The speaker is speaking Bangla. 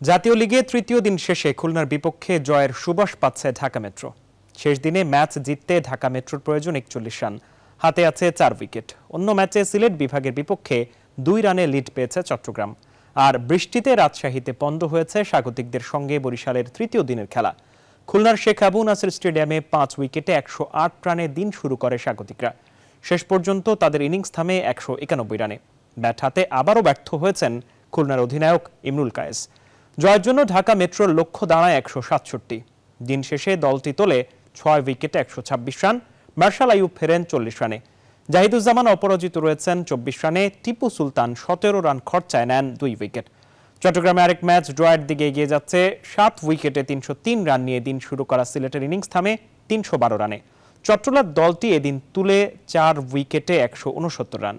জাতীয় লিগে তৃতীয় দিন শেষে খুলনার বিপক্ষে জয়ের সুবাস পাচ্ছে ঢাকা মেট্রো। শেষ দিনে ম্যাচ জিততে ঢাকা মেট্রোর প্রয়োজন একচল্লিশ রান। হাতে আছে চার উইকেট। অন্য ম্যাচে সিলেট বিভাগের বিপক্ষে দুই রানে লিড পেয়েছে চট্টগ্রাম। আর বৃষ্টিতে রাজশাহীতে পন্দ হয়েছে স্বাগতিকদের সঙ্গে বরিশালের তৃতীয় দিনের খেলা। খুলনার শেখ আবু নাসির স্টেডিয়ামে পাঁচ উইকেটে একশো আট রানে দিন শুরু করে স্বাগতিকরা। শেষ পর্যন্ত তাদের ইনিংস থামে একশো একানব্বই রানে। ব্যাট হাতে আবারও ব্যর্থ হয়েছেন খুলনার অধিনায়ক ইমরুল কায়েস। জয়ের জন্য ঢাকা মেট্রোর লক্ষ্য দাঁড়ায় একশো সাতষট্টি। দিন শেষে দলটি তোলে ছয় উইকেটে একশো ছাব্বিশ রান, মার্শাল আইয়ুব ফেরেন চল্লিশ রানে। জাহিদুজ্জামান অপরাজিত রয়েছেন চব্বিশ রানে, টিপু সুলতান সতেরো রান খরচায় নেন দুই উইকেট। চট্টগ্রামে আরেক ম্যাচ ড্রয়ের দিকে এগিয়ে যাচ্ছে, সাত উইকেটে তিনশো তিন রান নিয়ে দিন শুরু করা সিলেটের ইনিংস থামে তিনশো বারো রানে। চট্টলার দলটি এদিন তুলে চার উইকেটে একশো উনসত্তর রান।